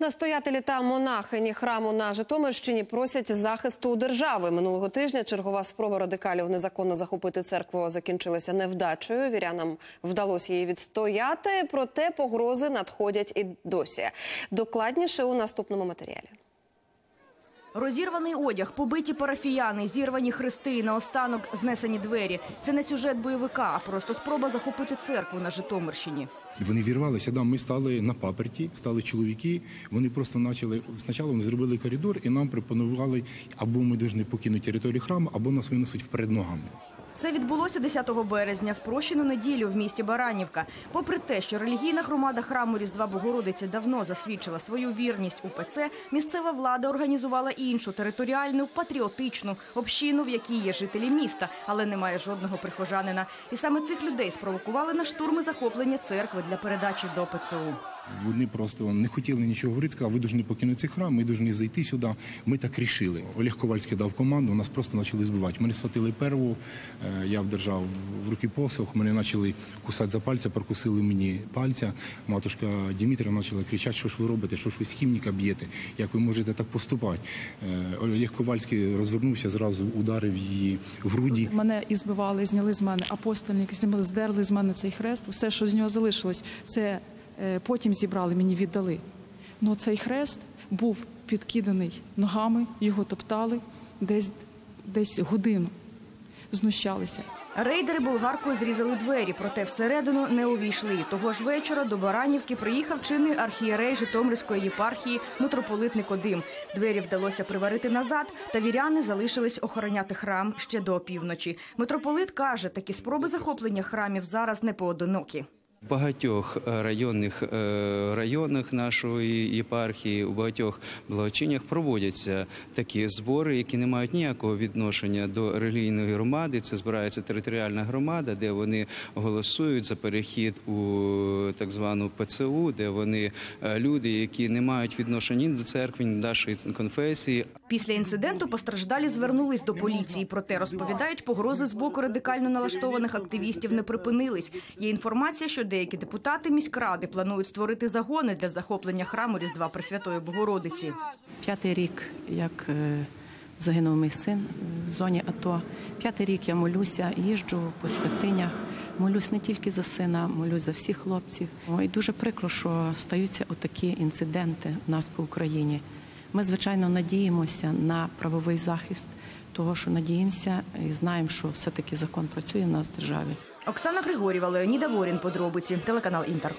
Настоятелі та монахині храму на Житомирщині просять захисту держави. Минулого тижня чергова спроба радикалів незаконно захопити церкву закінчилася невдачею. Вірянам вдалося її відстояти, проте погрози надходять і досі. Докладніше у наступному матеріалі. Розірваний одяг, побиті парафіяни, зірвані хрести наостанок знесені двері. Це не сюжет бойовика, а просто спроба захопити церкву на Житомирщині. Вони вірвалися. Да, ми стали на паперті, стали чоловіки. Вони просто почали спочатку вони зробили коридор, і нам пропонували або ми повинні покинути територію храму, або нас винесуть вперед ногами. Це відбулося 10 березня в прощену неділю в місті Баранівка. Попри те, що релігійна громада храму Різдва Богородиці давно засвідчила свою вірність УПЦ, місцева влада організувала іншу територіальну патріотичну общину, в якій є жителі міста, але немає жодного прихожанина. І саме цих людей спровокували на штурми захоплення церкви для передачі до ПЦУ. Вони просто не хотіли нічого говорити, сказали, ви повинні покинути цей храм, ми повинні зайти сюди. Ми так рішили. Олег Ковальський дав команду, нас просто почали збивати. Мене схватили перву, е, я вдержав в руки посох, мене почали кусати за пальця, прокусили мені пальця. Матушка Дмитрія почала кричати, що ж ви робите, що ж ви схімника б'єте, як ви можете так поступати. Е, Олег Ковальський розвернувся, зразу ударив її в груді. Мене і збивали, зняли з мене апостольник, здерли з мене цей хрест. Все, що з нього залишилось, це потім зібрали, мені віддали. Ну цей хрест був підкиданий ногами, його топтали десь, десь годину, знущалися. Рейдери болгаркою зрізали двері, проте всередину не увійшли. Того ж вечора до Баранівки приїхав чинний архієрей Житомирської єпархії митрополит Никодим. Двері вдалося приварити назад, та віряни залишились охороняти храм ще до опівночі. Митрополит каже, такі спроби захоплення храмів зараз не поодинокі. В багатьох е, районних е, районах нашої єпархії, у багатьох благочинях проводяться такі збори, які не мають ніякого відношення до релігійної громади. Це збирається територіальна громада, де вони голосують за перехід у так звану ПЦУ, де вони е, люди, які не мають відношення ні до церкви, ні до нашої конфесії, Після інциденту постраждалі звернулись до поліції. Проте розповідають, погрози з боку радикально налаштованих активістів не припинились. Є інформація, що деякі депутати міськради планують створити загони для захоплення храму Різдва Пресвятої Богородиці. П'ятий рік, як е, загинув мій син в зоні АТО. П'ятий рік я молюся, їжджу по святинях. Молюсь не тільки за сина, молюсь за всіх хлопців. І дуже прикро, що стаються отакі інциденти в нас по Україні. Ми, звичайно, надіємося на правовий захист, того, що надіємося і знаємо, що все-таки закон працює в нас в державі. Оксана Григорєва, Леоніда Ворін. Подробиці. Телеканал Інтер.